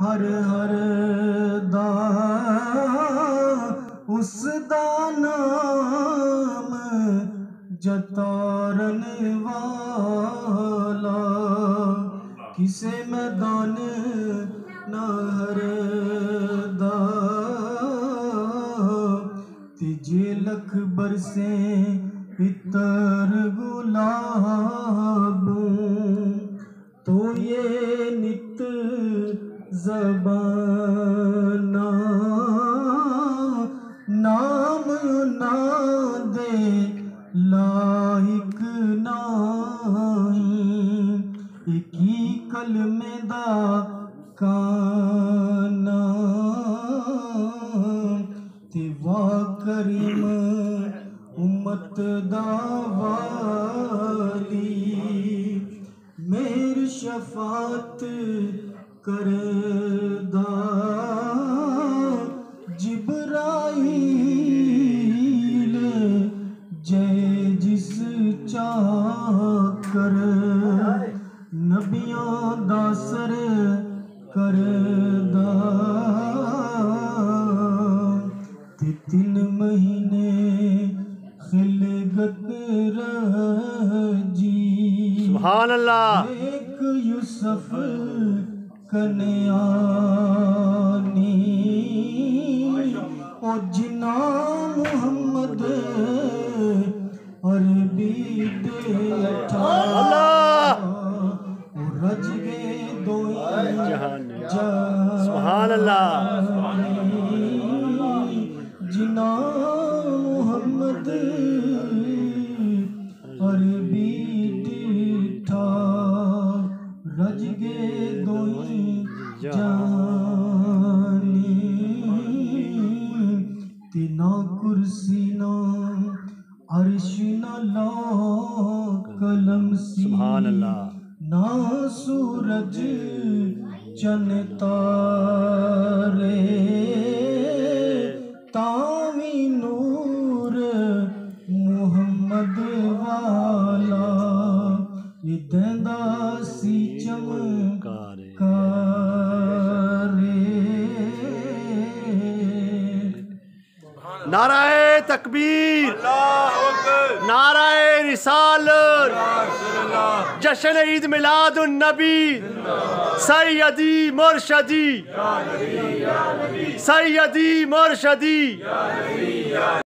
ਹਰ ਹਰ ਦਾ ਉਸ ਦਾ ਨਾਮ ਜਤਾਰਨ ਵਾਲਾ ਕਿਸੇ ਮੈਦਾਨ ਨਾ ਹਰਦਾ ਤੇ ਜੇ ਲਖ ਬਰਸੇ इतर गुलाब तो ये नित जबाना, नाम ना दे लाइक नाही एक ही कलमे दा काना ते वाह करीम उम्मत दावाली। मेर शफात करदा। जिबराइल जय जिस चाह कर नबियों दा सर करदा। ते तिन महीने खिलगत रज़ी सुभान अल्लाह एक यूसुफ कन्यानी ओ जिना मुहम्मद अरबी दे अल्लाह। रज गए दो जहान सुभान अल्लाह रज गे दोई जानी। तिना कुर्सी ना अर्श ना ला कलम सी ना सूरज चन तारे। चमकारे नाराए तकबीर। नाराए रिसाल। जश्न ईद मिलाद नबी। सैयदी मुर्शदी। सैयदी मुर्शदी।